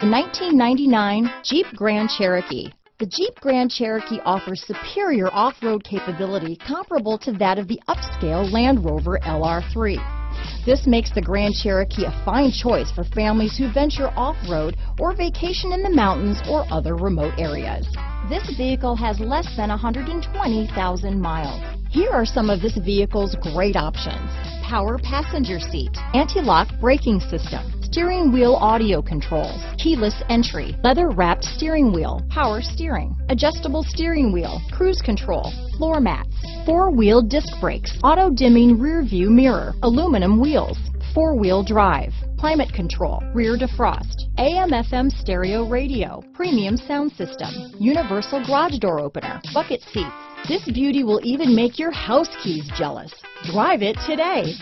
The 1999 Jeep Grand Cherokee. The Jeep Grand Cherokee offers superior off-road capability comparable to that of the upscale Land Rover LR3. This makes the Grand Cherokee a fine choice for families who venture off-road or vacation in the mountains or other remote areas. This vehicle has less than 120,000 miles. Here are some of this vehicle's great options. Power passenger seat, anti-lock braking system, steering wheel audio controls, keyless entry, leather wrapped steering wheel, power steering, adjustable steering wheel, cruise control, floor mats, four wheel disc brakes, auto dimming rear view mirror, aluminum wheels, four wheel drive, climate control, rear defrost, AM FM stereo radio, premium sound system, universal garage door opener, bucket seats. This beauty will even make your house keys jealous. Drive it today.